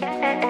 you.